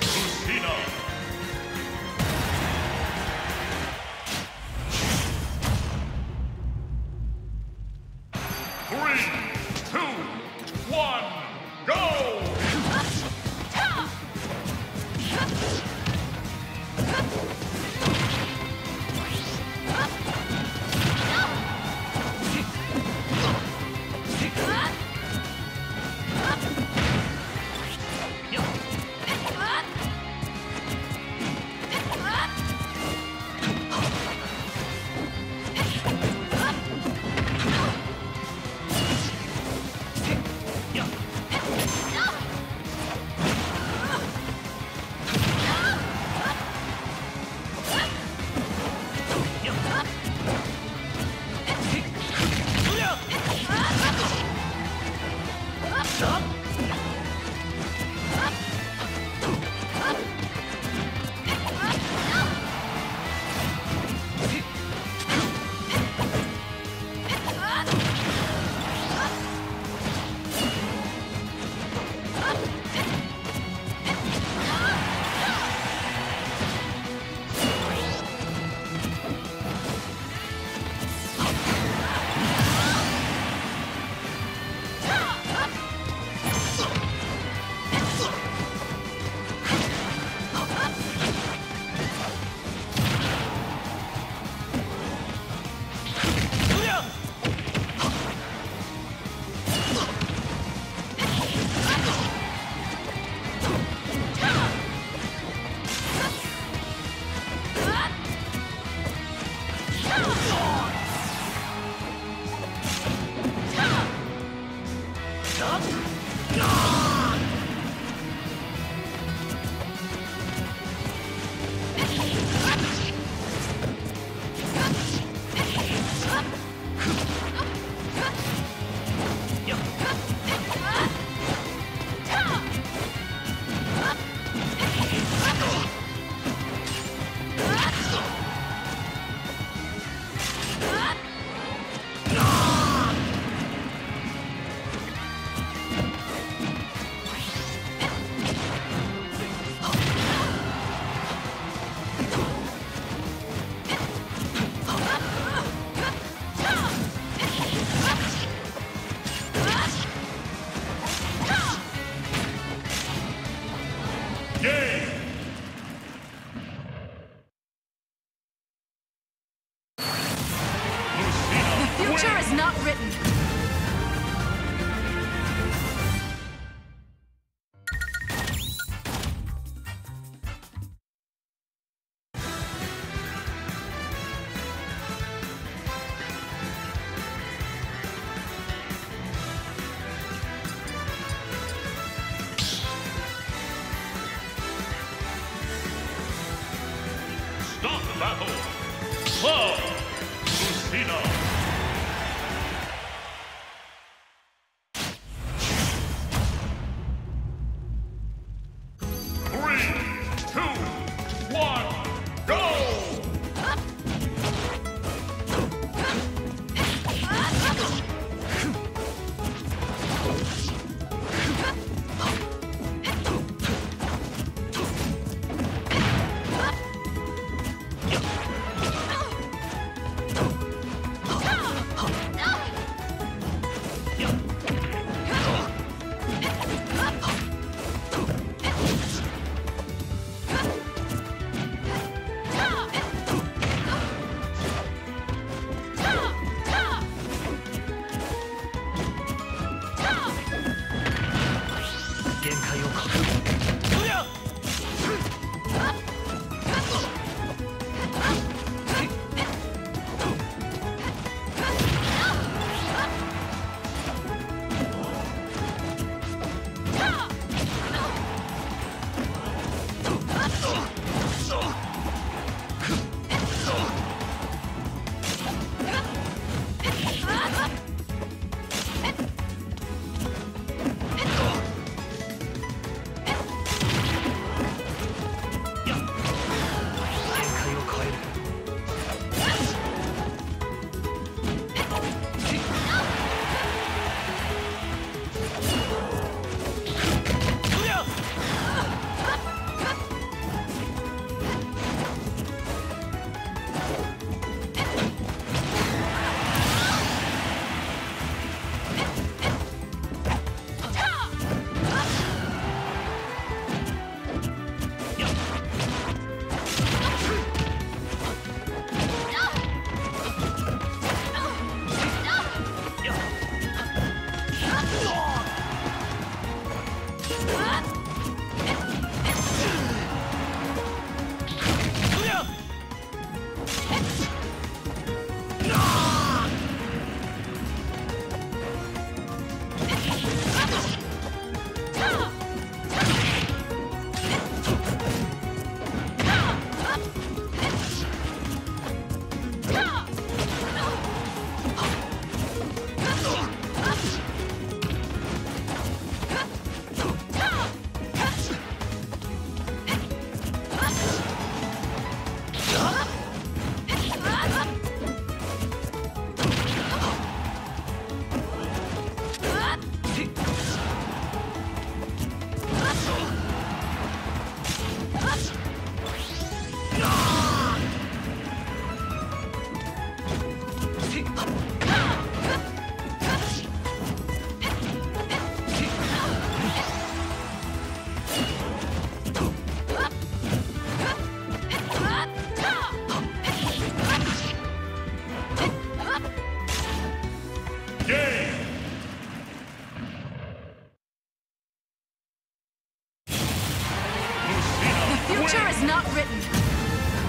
Lucina. Three, two, one, go! Battle. Lucina. 限界を覚悟